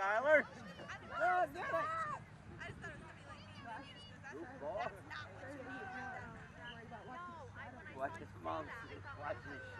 Skylar. No, get it. Watch his mom. Watch his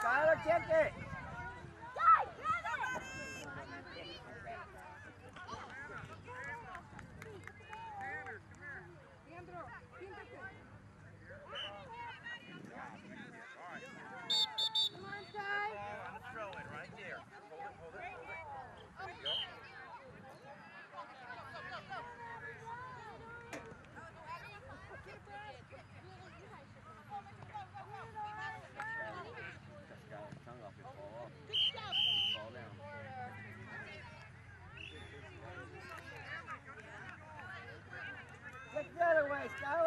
Skylar, take it. The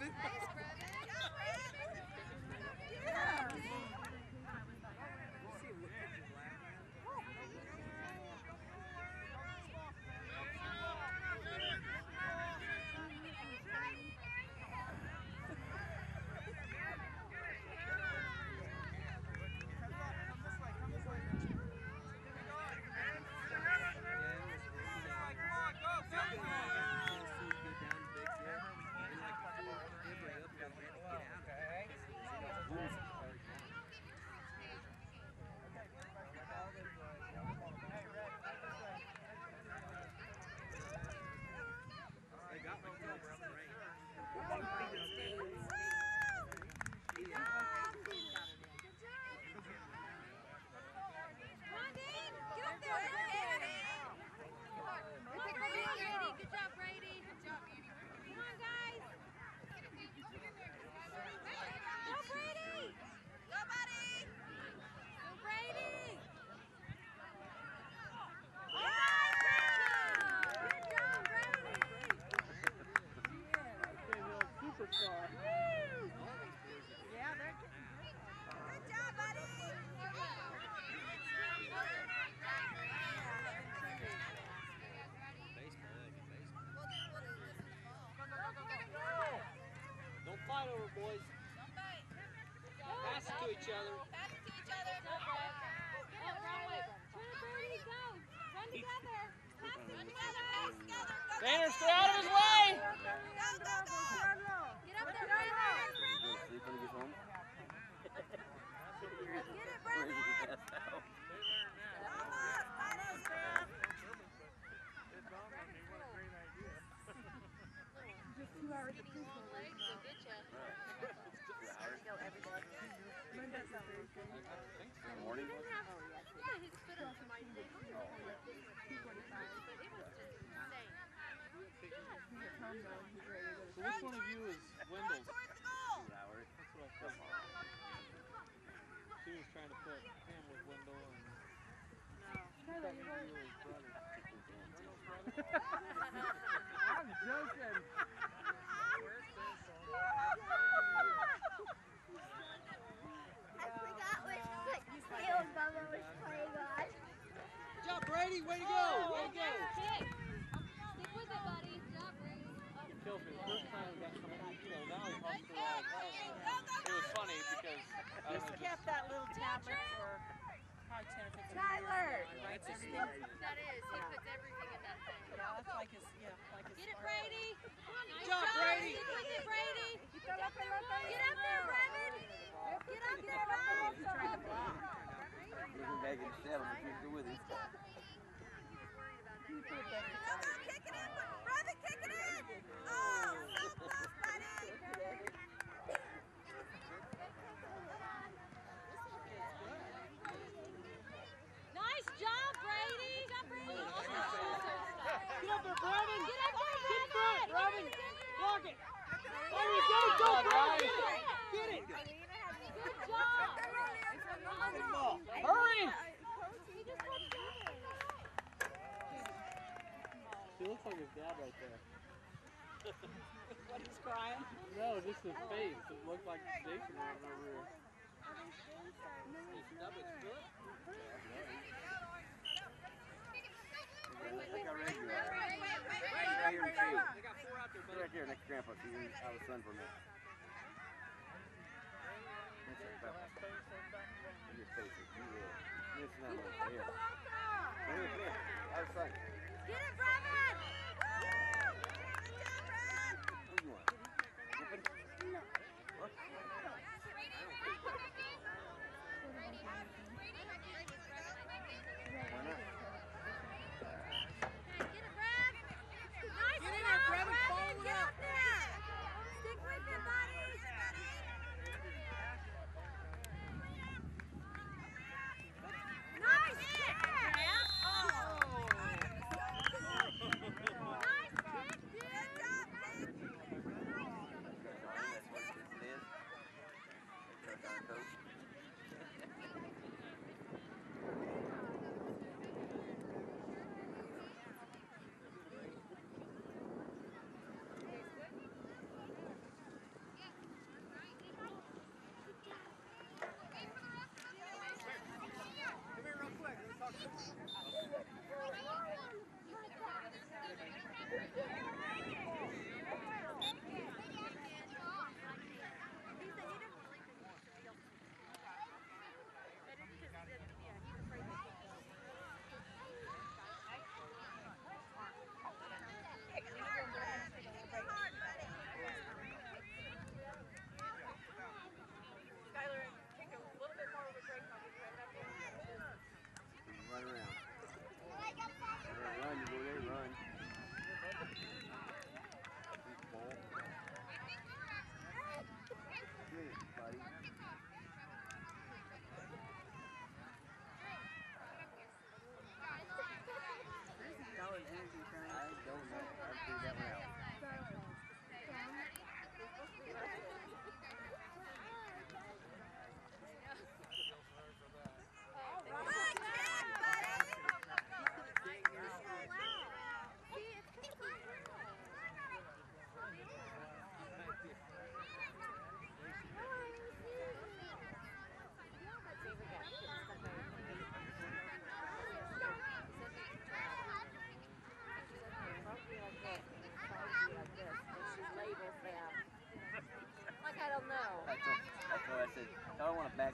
laughing. Each other. Pass it to each other. Go, Brad. Go, wrong way. Turn it, Brady. Go. Run together. Pass it together. Pass together. Go, go, Banner, stay out of his way. Go, go, go. Get up there, Brad. Sleep when he gets home. Get it, Brad. Almost, buddy. just two hours of preschool. Go every day. Monday's not very good. Morning. Yeah, his foot up to my thing. Two forty-five. But it was just insane. He's at home though. He's ready to go. So which one of you is Wendell's? That's what I thought. She was trying to put him with Wendell and. I'm joking. Good job, Brady. Way to go. Way to go. Kick. Stick with it, buddy. Good job, Brady. It kills me. The first time we got some, you know, now we humped the wrong house. It was funny because I was He's just, kept that little tablet for probably ten or fifteen Tyler. years. Right there. That is. He puts everything in that thing. Yeah, that's like his, yeah, like his. Get it. Brady. Nice job, Brady. Stick with it, Brady. Quita la pelota y Get up there, Brandon. Get up there, Brandon. He's trying to block. Looking back at the you're with him. He put it back. Go, go, kick it in. Brother, kick it in. Oh, so close, buddy. Nice job, Brady. Good job, Brady. Get up there, Brevin. Get up there, Get front, Brandon. Brevin. Block. There we go. Go, Brevin. Get it. Good job. Hurry. He just touched it. He looks like his dad right there. What, he's crying? No, just his face. It looked like Jason running over here. Look how ready you are. Wait, wait, wait, wait. Right here in shade. They got out there, here next to Grandpa, so you can have a sun for a minute. That's it, Grandpa. Look at your face. You will. You're not like here. Here, come here. Have a sun. Get it, Brevin. I don't want to back.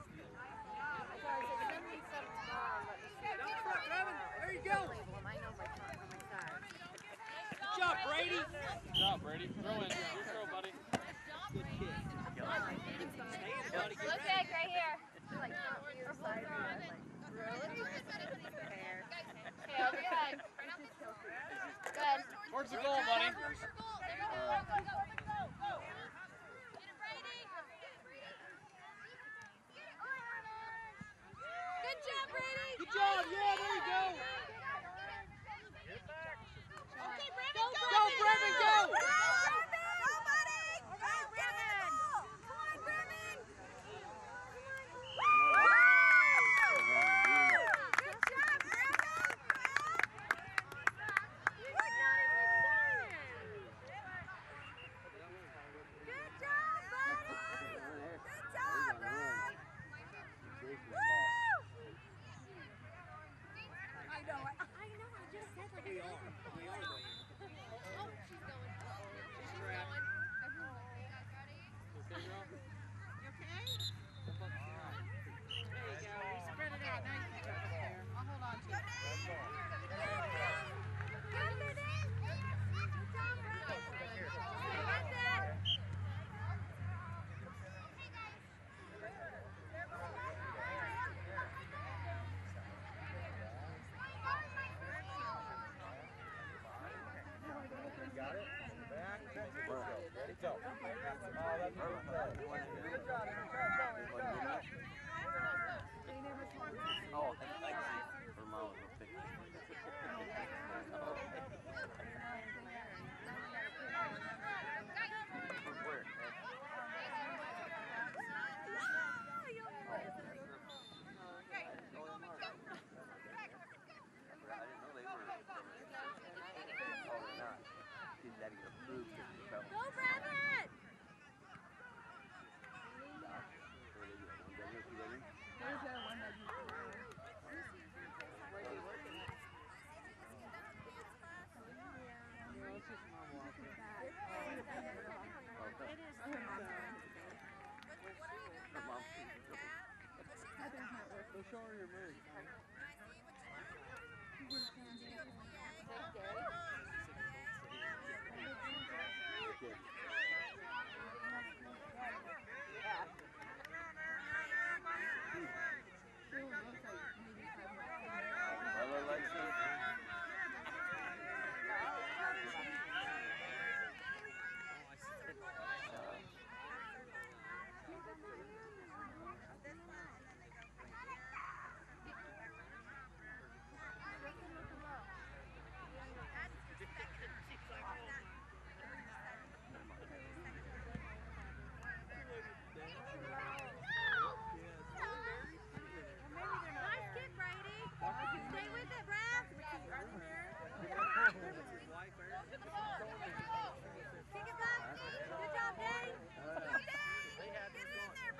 There you go. I know my my size. Good job, Brady. Good job, Brady. Throw in. Your throw, buddy. Look big right here. Like your size. Hair. Okay, over your head. Good. Towards the goal, buddy. Show her your move. Okay. Hello, Lexi. Nice kick, Brady. Stay with it, Brad. Kick it back. Good job, Dane. Go, Dane. Get in there,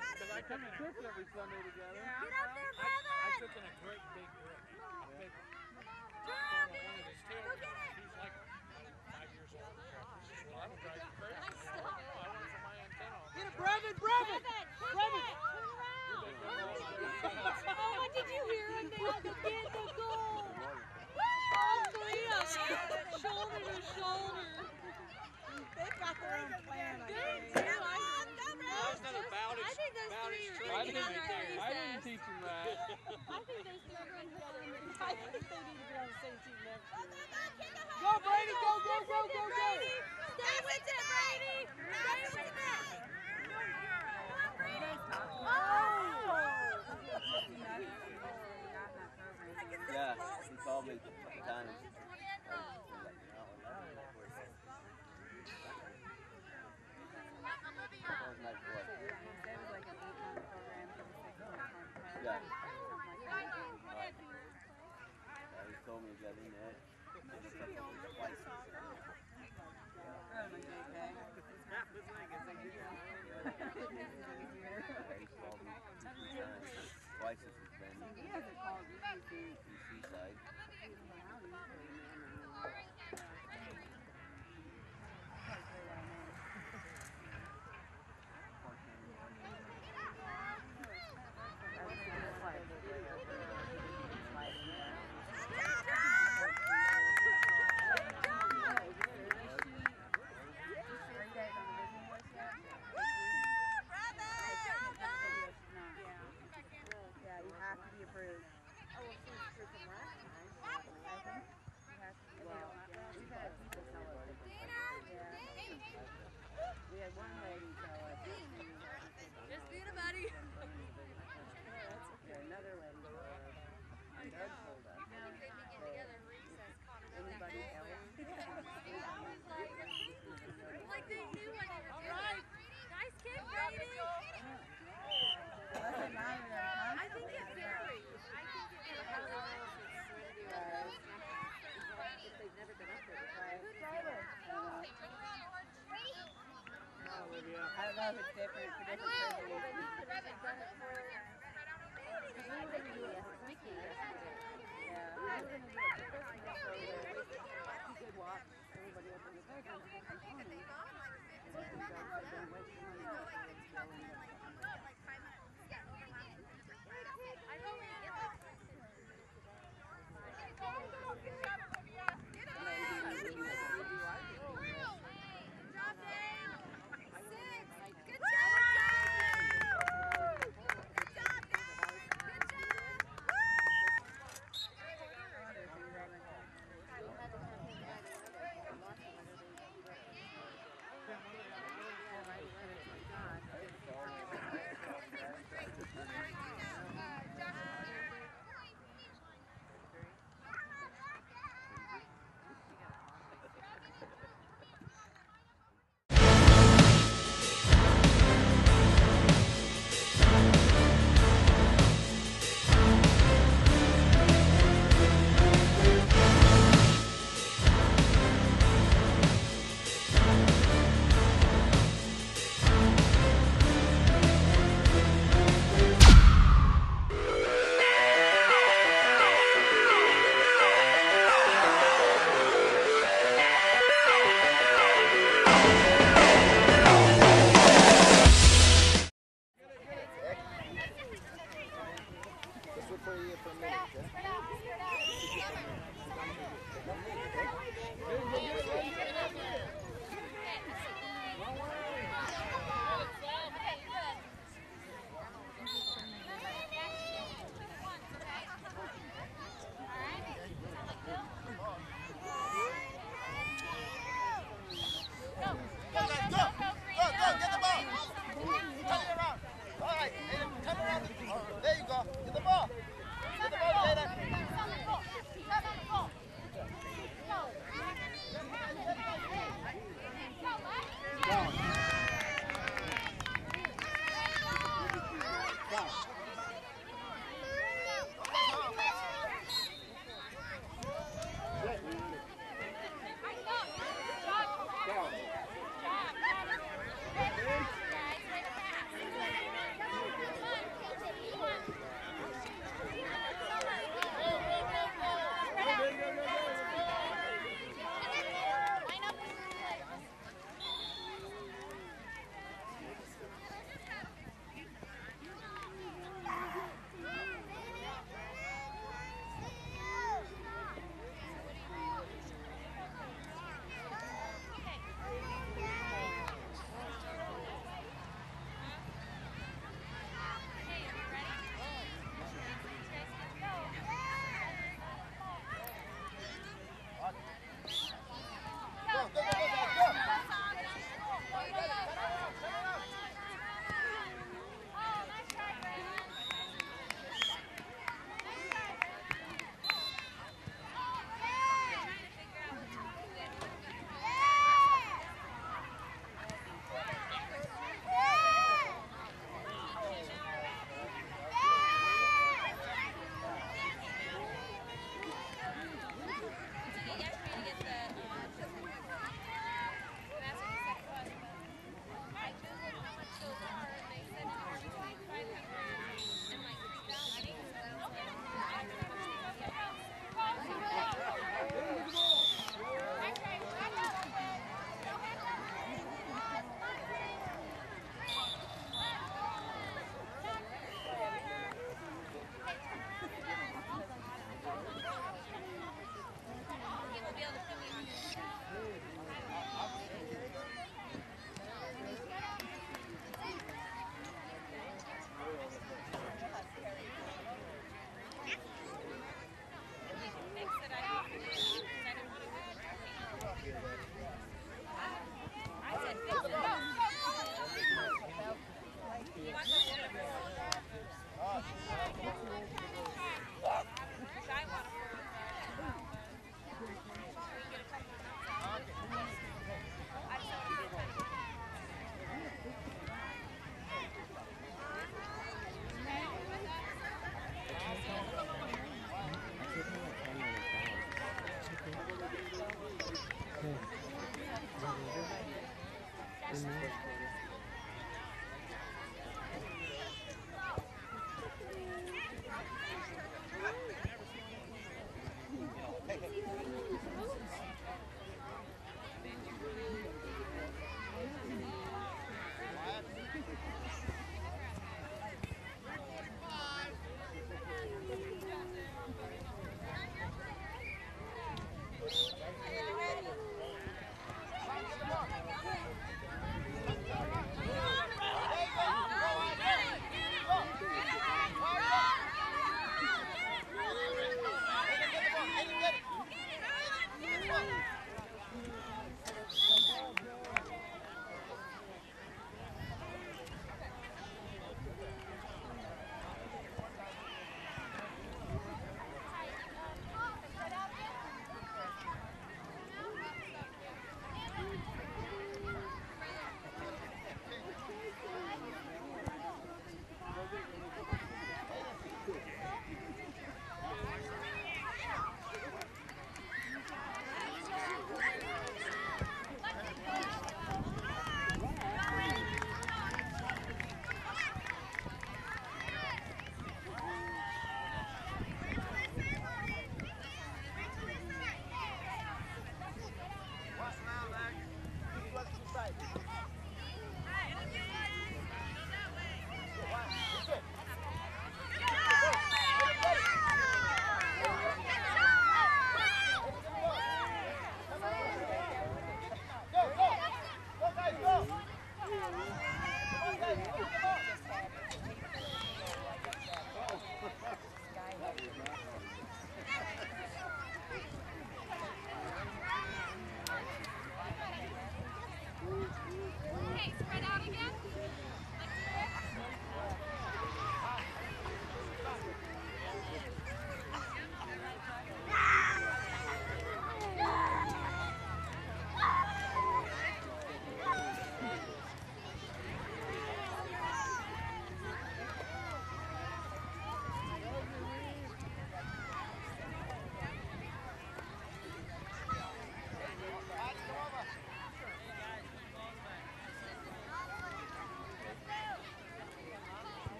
I every Sunday together. Get up there, Brevin. took in a great big grip. His Go get it. He's like five years old. I don't know. I for my antenna. Get it, Brevin, Brevin. Brevin. Oh, what did you hear him there? Go get the goal. All three of them, shoulder to shoulder. They've got their own plan, I Good think. too. I think That's not about I think those three his are training getting right on there. their I didn't teach him that. I think those three are going to get on the I think they need to be on the same team next year. Go, Brady, go, go, go, go, go. Stay with it, Brady. Stay with it. Come on, Brady. Oh!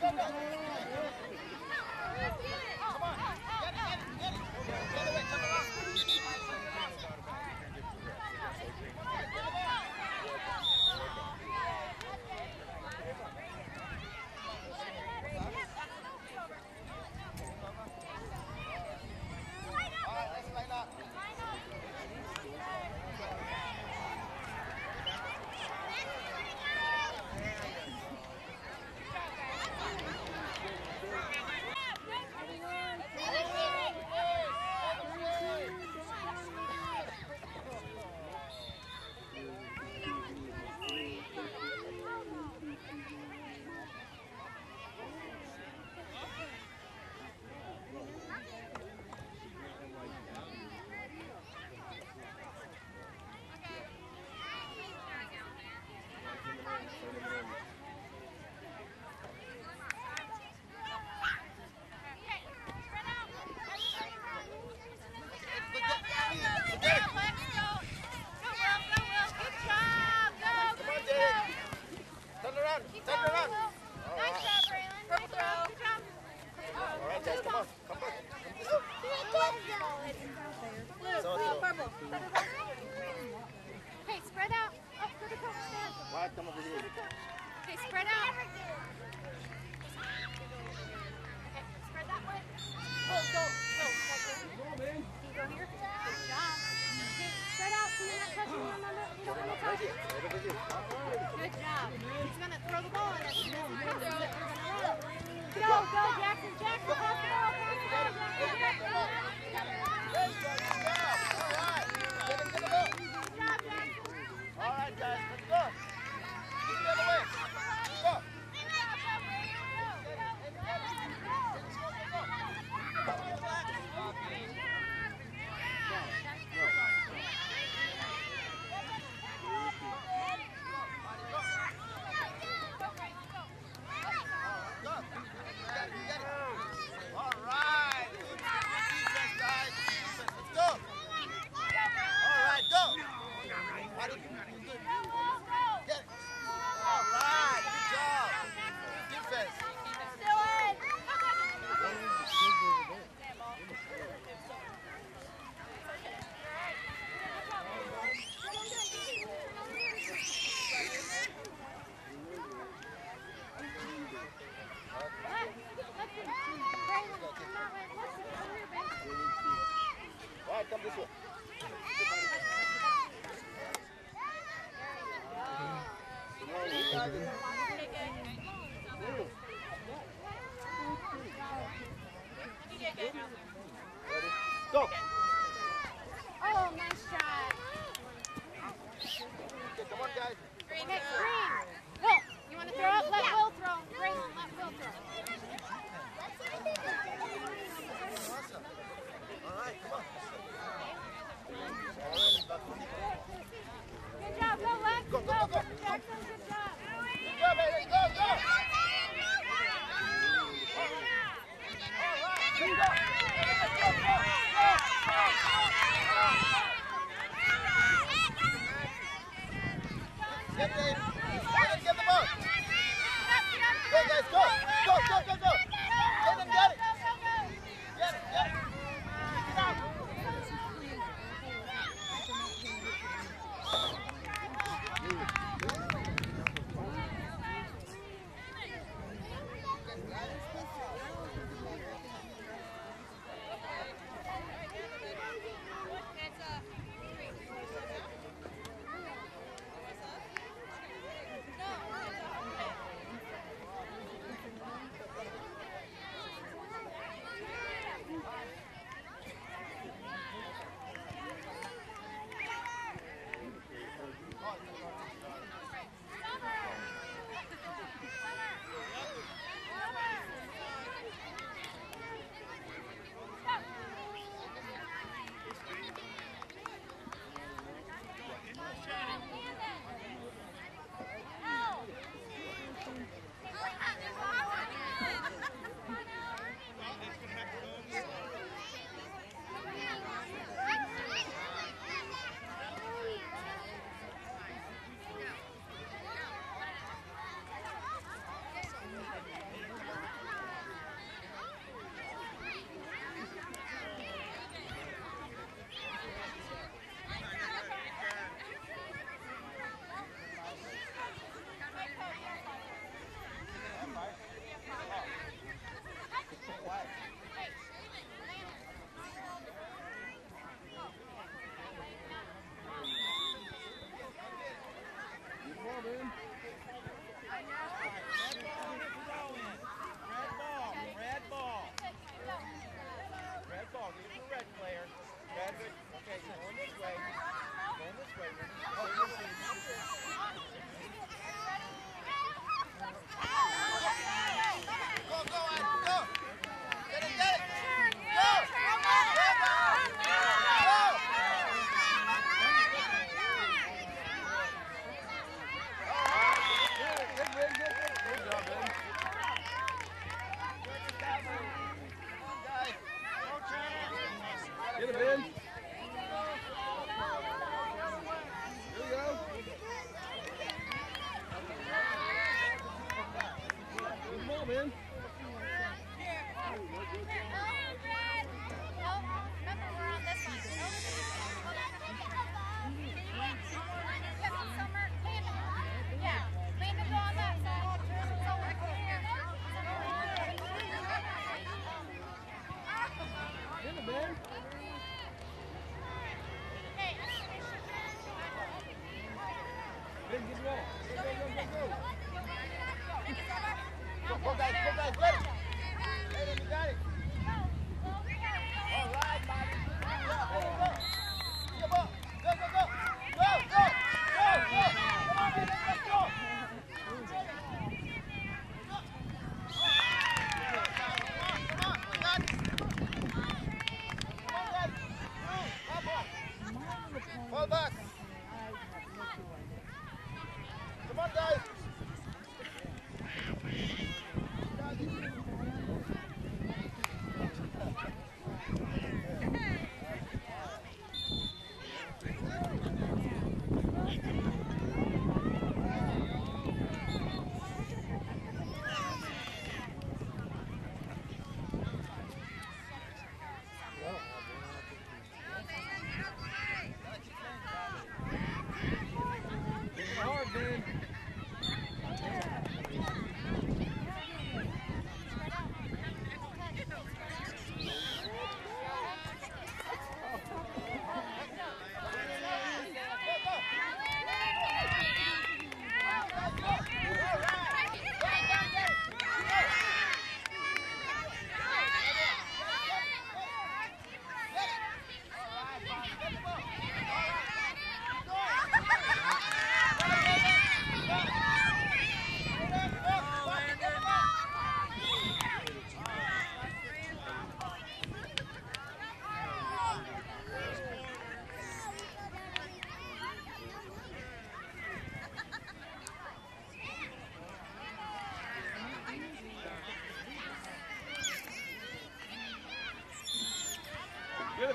go, go. Go.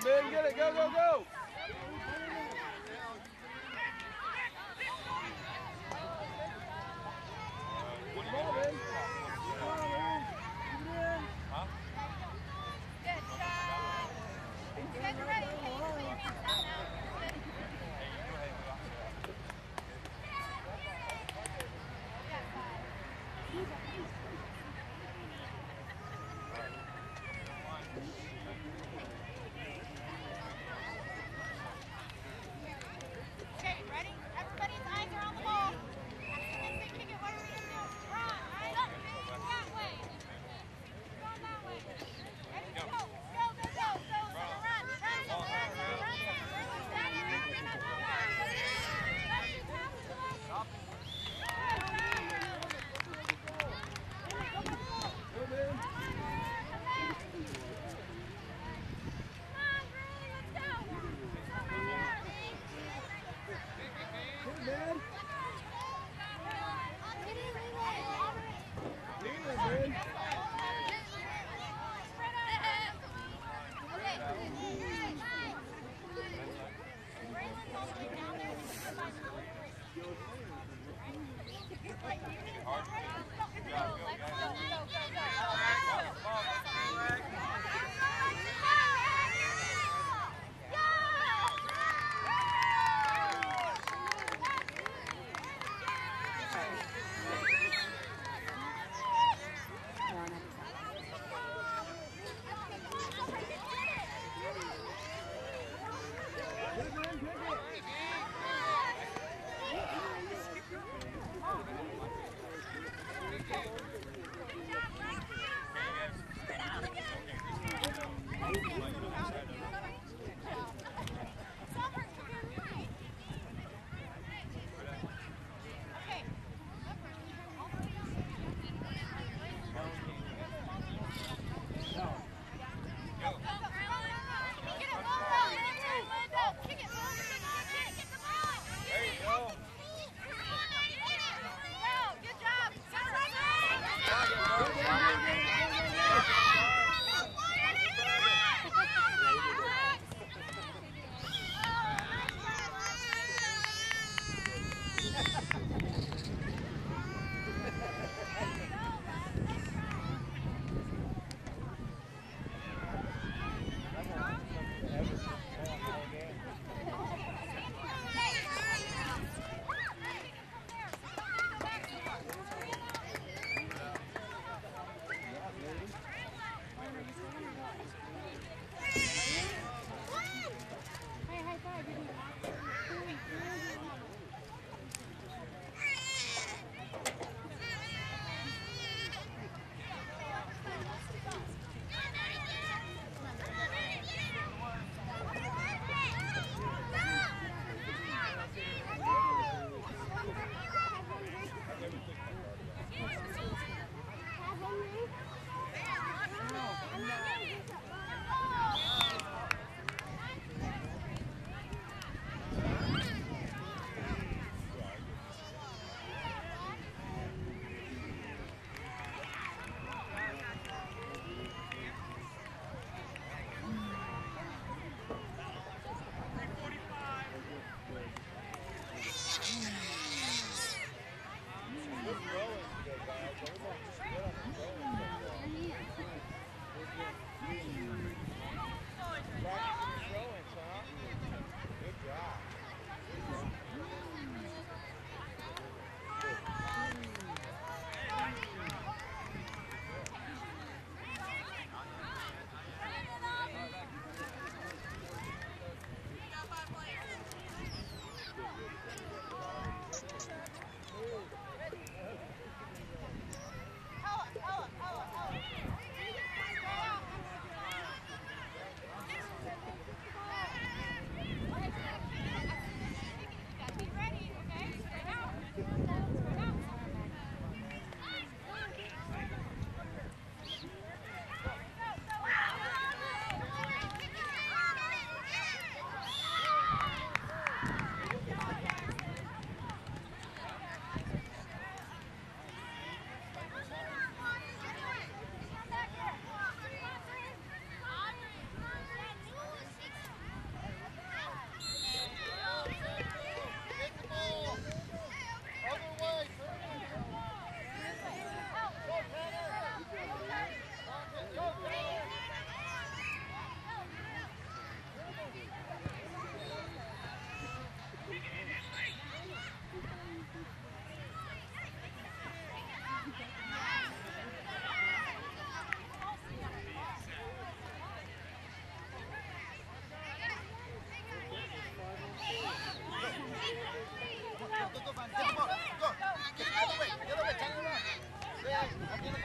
Ben. Get it. Go, go, go.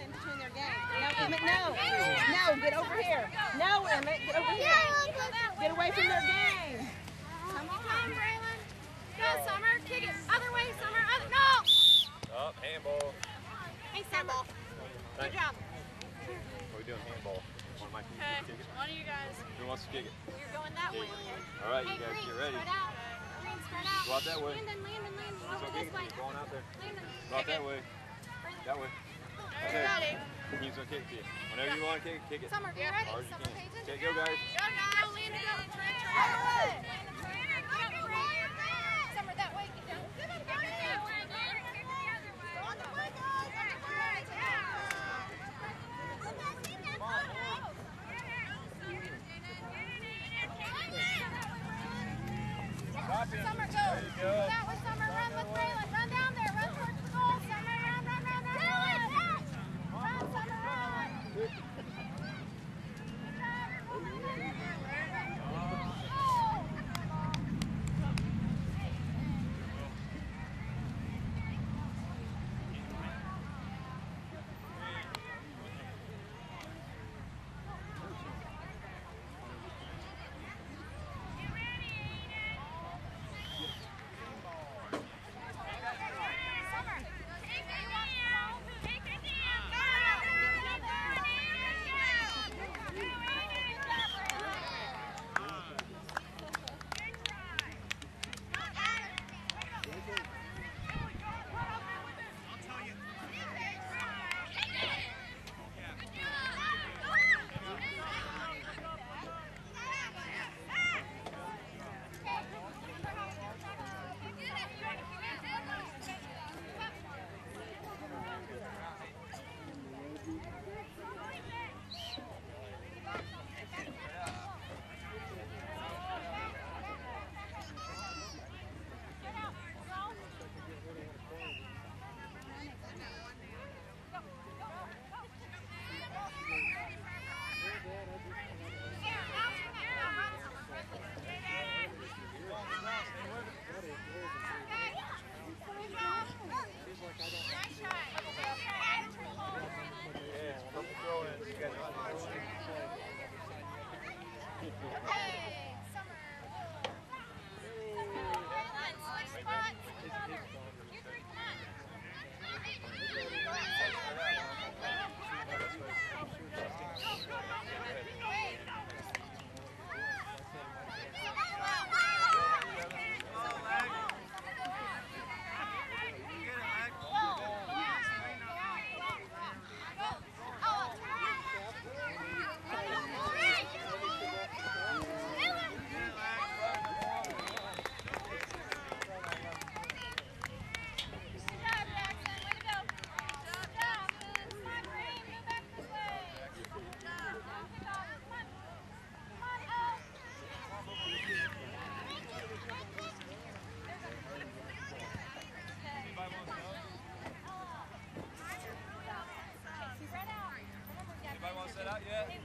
in between their games. No, Emmett, no. No, get over here. No, Emmett, get over here. Get away from their game. Come on, Braylon. Go, Summer. Kick it. Other way, Summer. Other. No. Up, handball. Hey, Summer. Good job. What are we doing? Handball. One of my teams Okay. kick it. One of you guys. Who wants to kick it? You're going that way. Okay. All right, Hey, you guys Green, get ready. spread out. Green, spread out. Go out that way. Landon, Landon, Landon. He's Over this way. Going out there. Landon. Go out that way. That way. Are you ready? He's gonna kick it to you. Whenever you want to kick it, kick it. Summer, you ready? Hard Summer, pay attention. Okay, go guys. Go, guys. Go, Landon. Go. Trent, Trent. Summer, that way. Get down. Summer, go. That way, Summer. set out yet?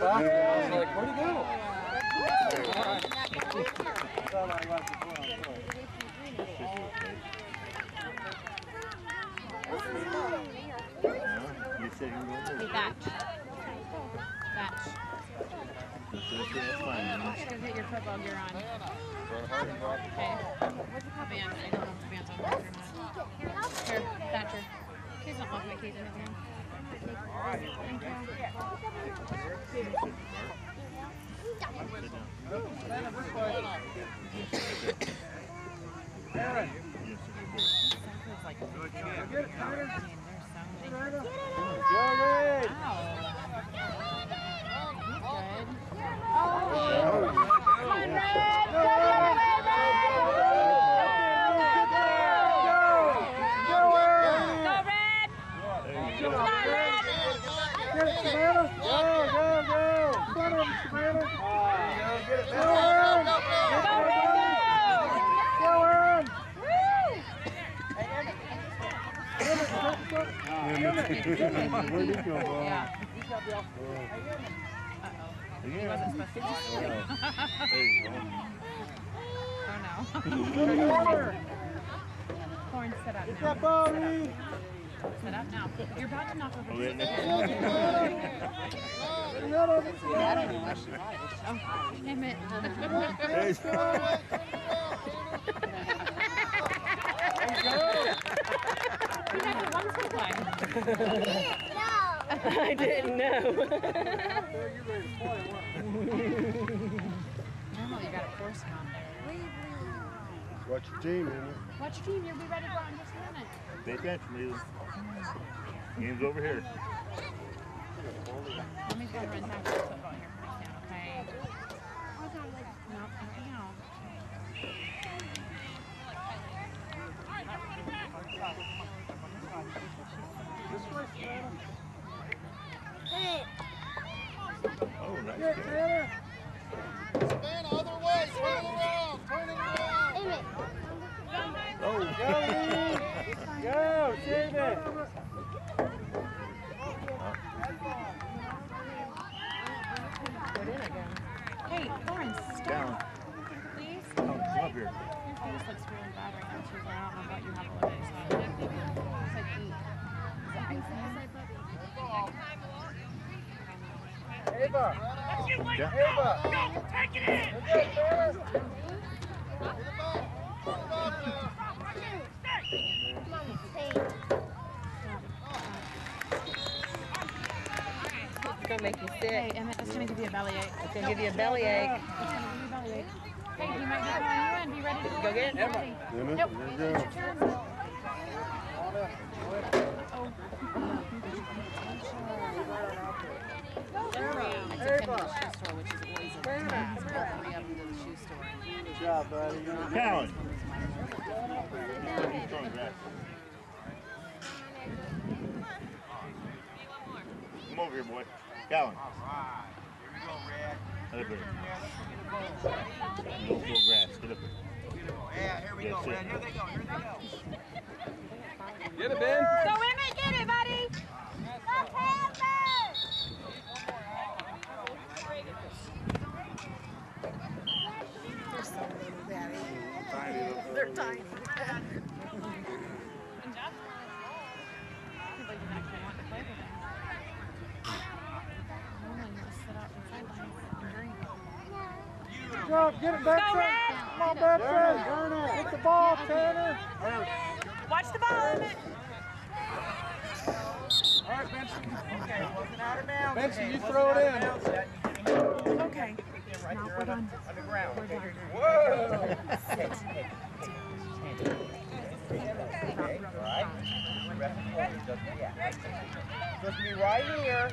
Took off to the bathroom. I was like, where'd he go? You said you were going Hey, to. batch. Batch. That's fine. man. Go get your football gear on. Okay. Where's the band? I don't know if the band's on the or not. Here, Thatcher. Please don't lock my keys in again. Thank you. It's like, I mean, there's so many. Where'd he go, boy? Yeah. He wasn't supposed to. There you go. Oh no. Corn, sit up now. Sit up. Sit up now. You're about to knock over Oh, the isn't it? Oh, damn it. You have the one supply. I didn't know. Normally you got a force on there. Watch your team, man. Watch your team. You'll be ready to go in just a minute. Pay attention, Leland. Game's over here. Let me go run back to the football here first now, okay? No, not right now. Oh, nice catch. Spin other way, spin around, turn it around. Oh, Go, David Lauren, stop. down. Please. Come, come up here. Your face looks really bad right now, too. I don't know what you have on it. So. It's like eat. Is that icing? Ava. Yeah. Ava. It's gonna make you sick. Hey, Emmett, it's gonna give you a bellyache. It's gonna give you a bellyache. It's gonna give you a bellyache. Hey, he might be calling you in. Be ready to go. Go get it. Emma, Nope. It's your turn. It's a Kenny shoe store, which shoe store. Good job, buddy. Callan. Come over here, boy. Callan. Get up here. Don't. Get up here. Yeah, here we Yes, go, man. Here they go, here they go. Get it, Ben. Go Emmett, get it, buddy. They're tiny. People even actually want to play with them. Normally you just sit out the sidelines and drink. Good job. Get it, Benson. Come on, Benson. Turn it. Hit the ball, Tanner. Watch the ball, Emmett. All right, Benson. Okay, wasn't out of bounds. Benson, you throw it in. Okay. Now we're done. Underground. We're done. Whoa! Sit. Alright. Supposed to be right here.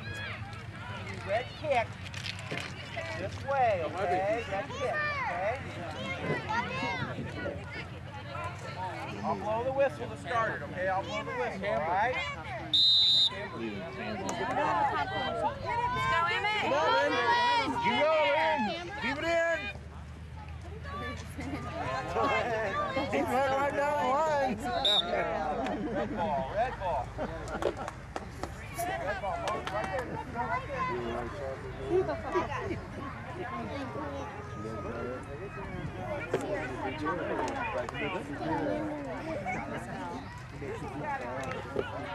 Red kick. This way, okay? Red kick, okay? I'll blow the whistle to it? I'll blow the? Leland, hands on. Let's go, Emmett. You go in. Keep it in. He's running right down the line. Red ball, red ball. Red ball, Oh, Thank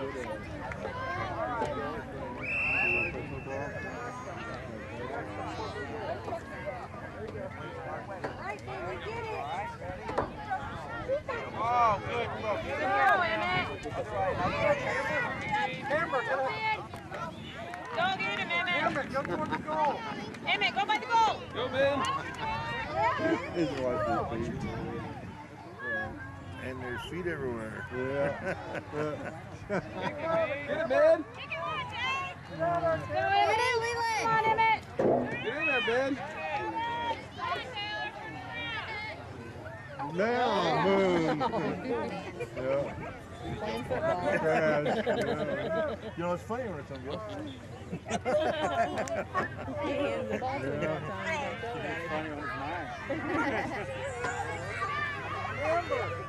you. Get it, Ben. Go, Emmett. Come on, Emmett. Get in there, Ben. Now move. yeah. Crash. Yeah. You know, it's funny when it's on your this lady in the van, I gotta Get it, Ben.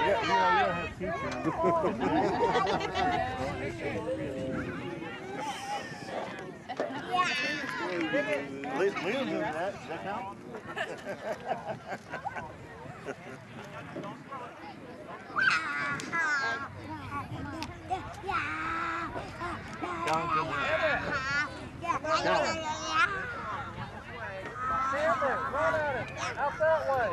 Yeah, yeah, you don't have teaching. Le- Liam's in that. Does that count? Camber, run at it. Out that way.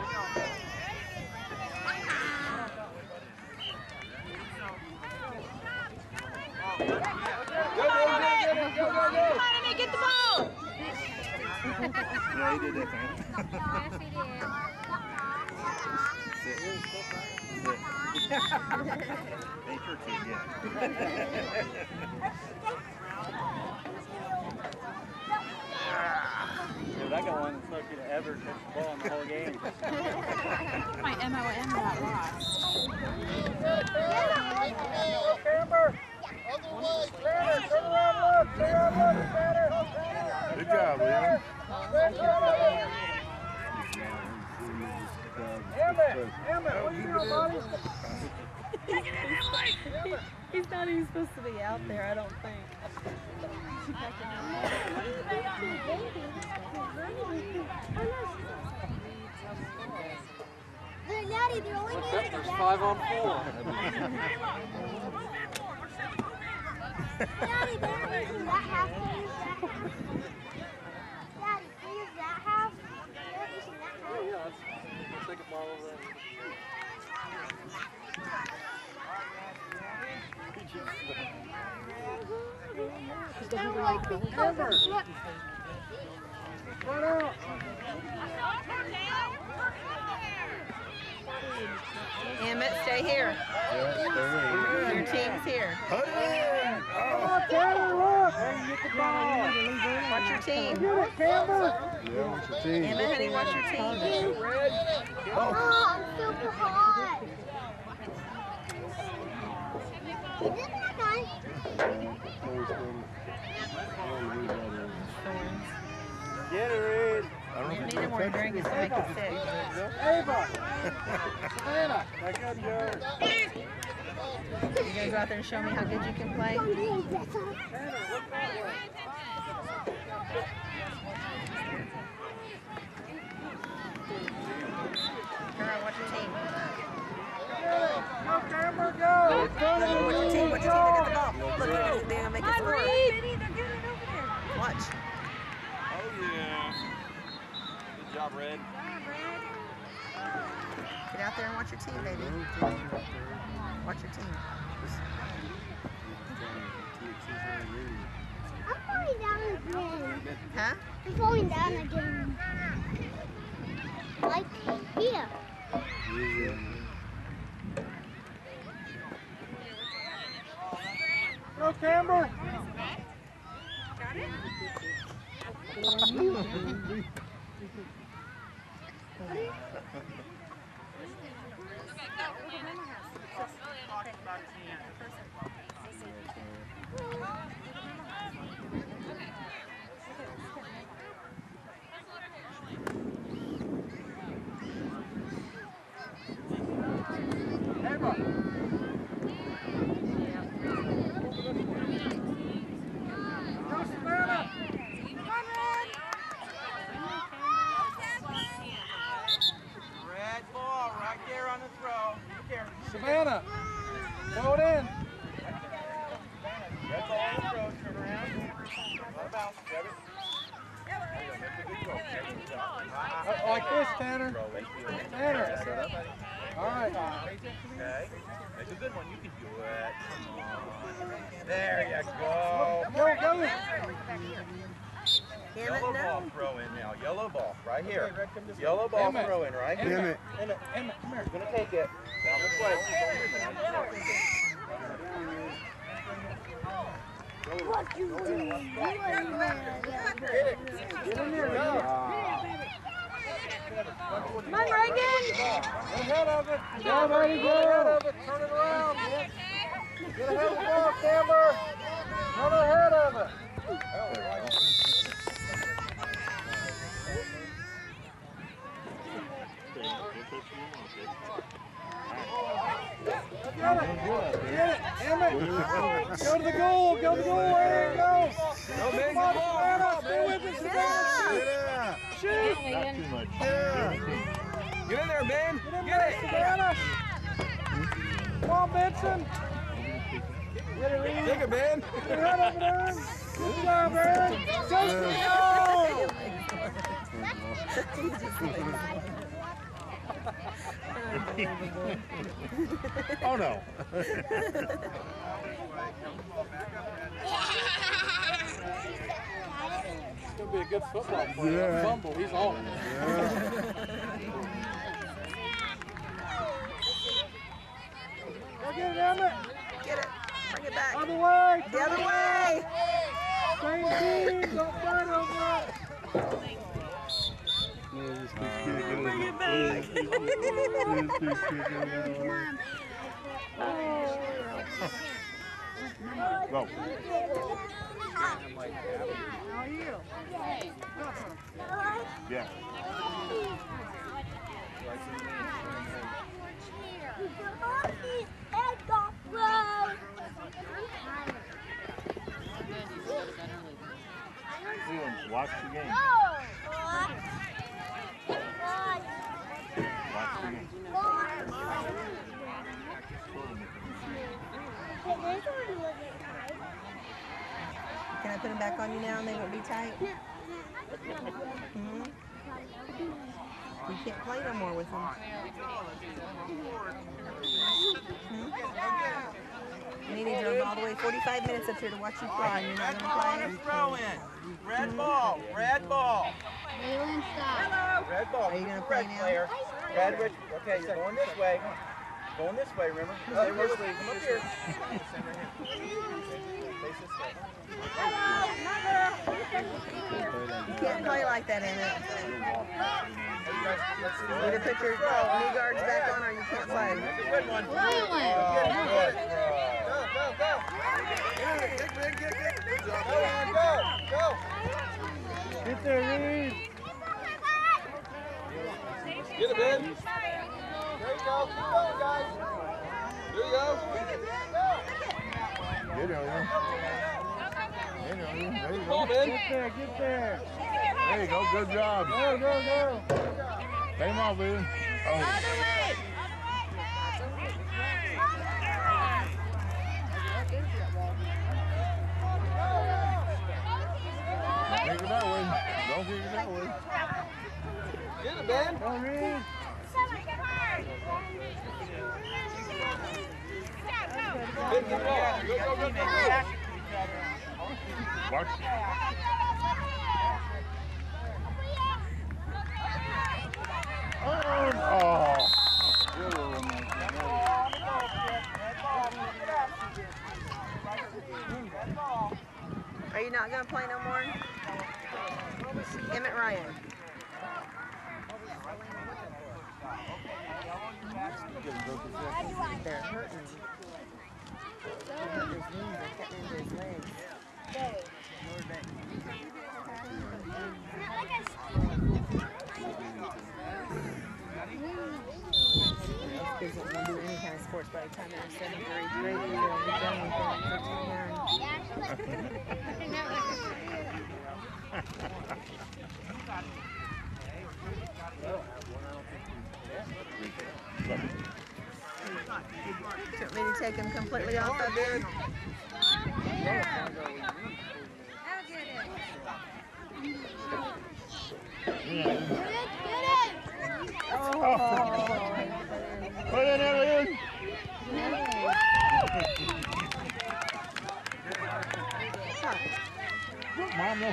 Go, Ben. Get it, get it. Go, go, go. Come on, Emmett, get the ball. Yeah, he did that thing. Yes, he did. Ain't your team yet. Dude, I got one that's not going to ever touch the ball in the whole game. My MOM got lost. Camber. Other way. Tanner, turn around, look. Turn around, look, Tanner. Good job, Liam. Emmett, Emmett, what are you doing, buddy? He's not even supposed to be out there, I don't think. Daddy, they're only Look up, there's five on four. Daddy, they're using that half. They're using that half. Daddy, they use that half. They're using that half. Oh, yeah, that's, let's take a ball over there. They're like because of. Run out. Emmett, stay here. Yeah, Your team's here. Put it in. Come on, Tanner, look. Get the ball. Watch your Get team. it, Camber. Yeah, what's your team? Emmett, honey, watch your team. Oh, I'm super hot. Is it that guy? Get it, Reed. I don't know if Need more gonna drink, it's touch make you sick. Ava. Savannah. Back up, Jared. You gonna go out there and show me how good you can play? Turn watch your team. Go, Camber, go. Watch your team, watch your team, they got the ball. Look, they're gonna, they're gonna make a score. Watch. Oh, yeah. Good job, Red. Get out there and watch your team, baby. Mm-hmm. Watch your team. I'm falling down again. Huh? I'm falling down again. Like here. Go, Camber. Red Yeah. Everyone, Watch the game. Watch the game. Can I put them back on you now and they won't be tight? You can't play no more with them. Hmm? You need to drive all the way 45 minutes up here to watch you play and you're not Red going ball to on play? throw in. Red ball. Red ball. Red ball. Are you gonna play now? player. Red, red. Okay, you're going this way. Going this way, remember? Stay this way. Come up here. Face this way. You can't play like that, Emmett. Hey, you guys, let's Either put your knee guards back on or you can't play. That's a good one. Rolling. Good. Go, go, go. Get it, get, get, get, get. Go, go, go. Get there, Reed. Get it, Ben. There you go. Keep going, guys. There you go. Get on you. Get you. There you Come on, go. Ben. Get there, get there. There you go. Good job. Go, go, go. Come on, Ben. Oh, take it that way. Don't take it that way. Get it, Ben. Go, Reed. Ben, get the ball. Go, go, go, go. Oh. Are you not going to play no more? Emmett Ryan. They're hurting. They're hurting his knees. They're cutting into his legs. Those kids don't want to do any kind of sports by the time they're in seventh or eighth grade. They'll be done with that. They're too young. Do you want me to take him completely off of it? Oh. Put it in there, Leon. Mom, no hands. Nobody listened to me when he was too young to play. Bring it to me.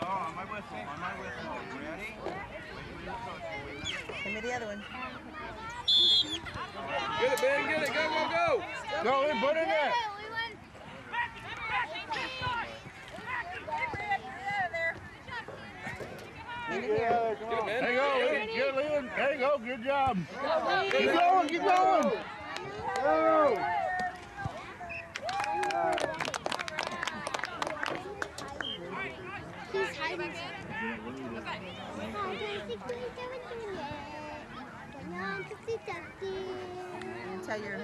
Go on my whistle, on my whistle. Ready? Me the other one. Get it, Ben. Get it. Go, go, go. Go in, put it in there. Get it here. Get it, Ben. There you go, Leon. Get Leon. There you go. Good job. Keep going. Keep going. Go. He's hiding. Tell your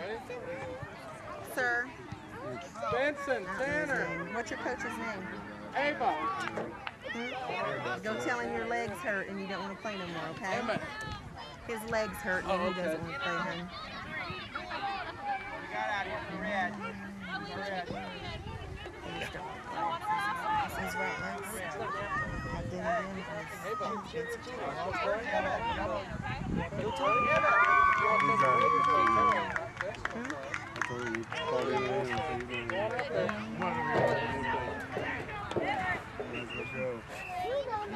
sir. Benson, not know his Tanner. What's your coach's name? Ava, Hmm? Go tell him your legs hurt and you don't want to play no more, okay? His legs hurt and Oh, he doesn't want to play, got out here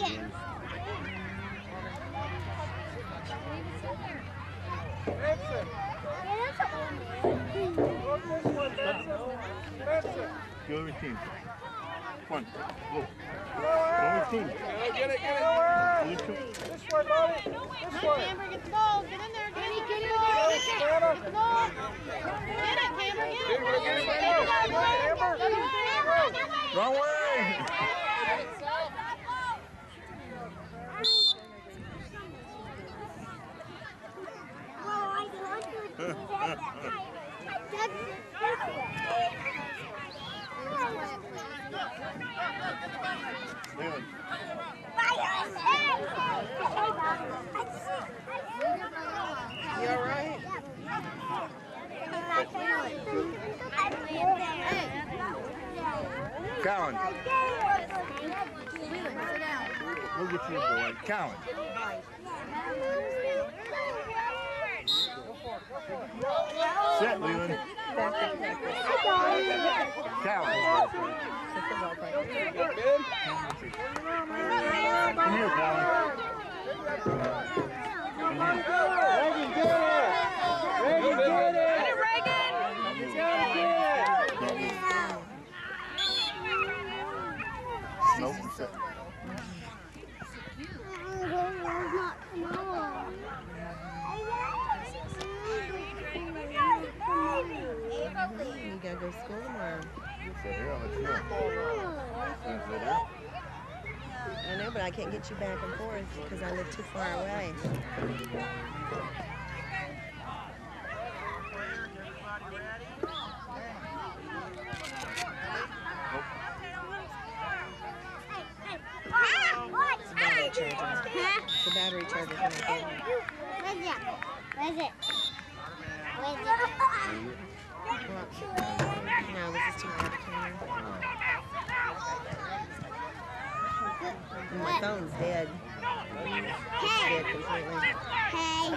old name. go this way, Benson. Benson. Go to your team. Come on, go. Go Go to out. your team. Go get it, get it. Go to your team. This way, buddy. This way. Amber, get the ball. Get in there. Get it, get it, get it. Tanner. Get the ball. Get it, Amber. Get it. Get it, get it, get it. Go, Amber. Go. Wrong way. Leon, You all right? Go get your boy. Colin. Set, Leland. Colin. Come here, Colin. Reagan, get it. Reagan, get it. You gotta get it. Nope, set. You gotta go to school tomorrow. Set here, I'll let you know. Set here. I know, but I can't get you back and forth because I live too far away. It's a battery charger. It's a battery charger for my phone. Where's it? Where's it? Where's it? No, this is too hard to carry. My phone's dead. Hey, Dead completely. hey.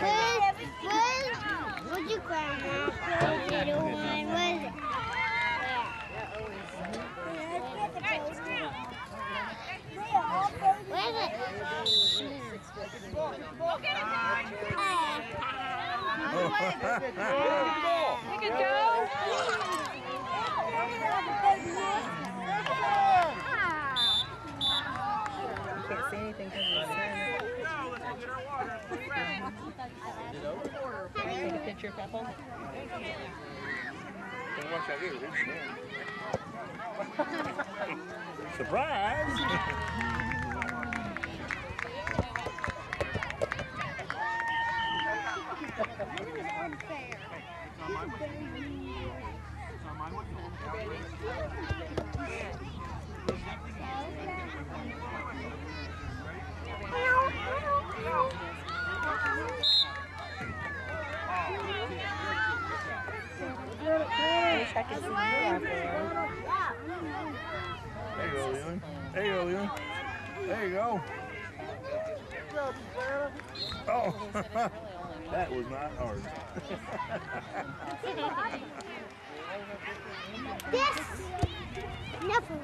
Where's, where's, where's your grandma? Where's the little one? Where's it? Where's it? You can go. You can't see anything because of the sun. Take a picture, Pepple. Surprise! I wish I could see you out there. There you go, Leland. There you go, Leland. There you go. Oh, that was not hard. This. Nothing.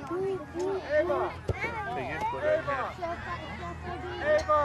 Ava! Take it, put it in here. Ava!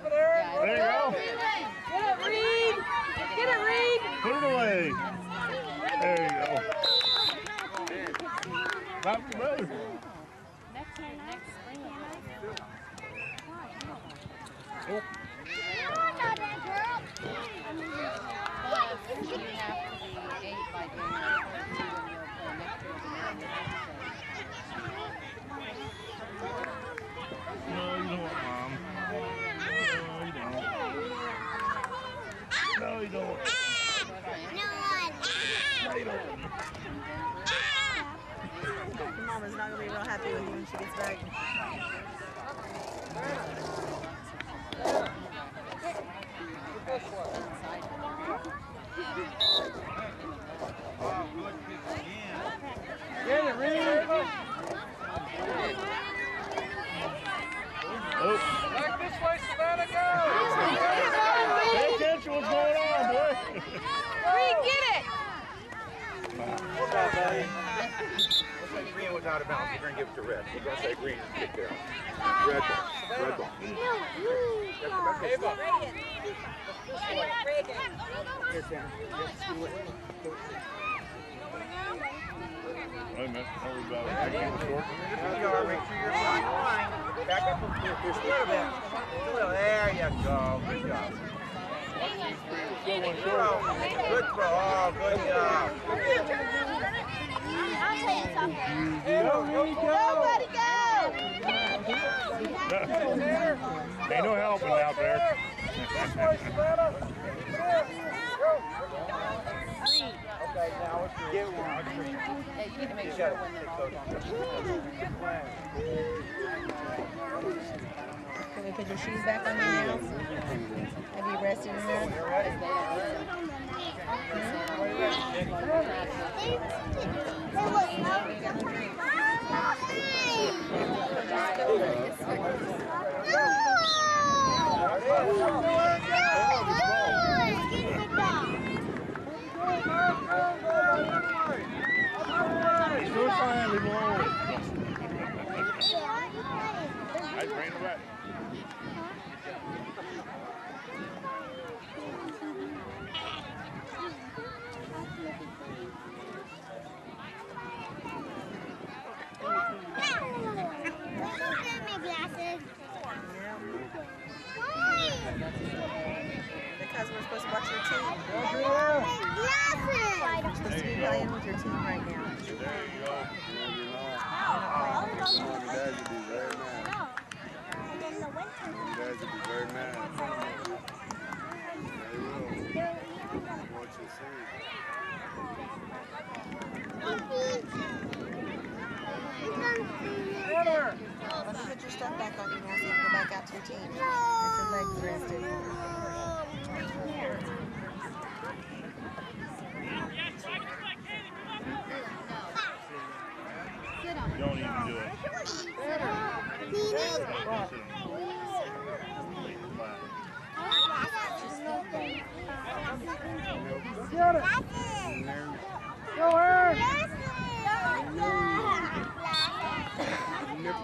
Go it, Aaron! There you go. Get it, Reed. Get it, Reed. Put it away. There you go. Pop your brother. Next next spring. You have to be eight by January 1st, and you'll play next year as a No, you don't, Mom. No, you don't. No, you don't. No, you don't. Your mama's not gonna be real happy with you when she gets back. Get it, Reed! Oh, Back this way, Savannah, go! pay attention what's going on, boy. Reed, get it. What's up, buddy? Looks like green was out of bounds. We're gonna give it to red. We're gonna say green and of it. Red ball. Red ball. Ava! Wait a minute. About it. There you are. Make sure you're on line. Back up a little bit. A little bit. Just a little. There you go. Good job. Good throw. Good throw. Oh, good job. I'll tell you something. Go, Reed, go! Ain't no helping out there. This way, Savannah! Go! Okay, now let's get one. Yeah, you need to make sure gotta when they're all. Can we put your shoes back on you now? Have you rested enough? Alone. I bring back. Because we're supposed to watch your team. You're supposed to be playing with your team right now. There you go. No, you're not. Your dad would be very mad. Your dad would be very mad. They will. What you see. Let's put your stuff back on you now so you can go back out to your team. Get your legs rested. Don't even do it. Get it. Go, Aaron. Your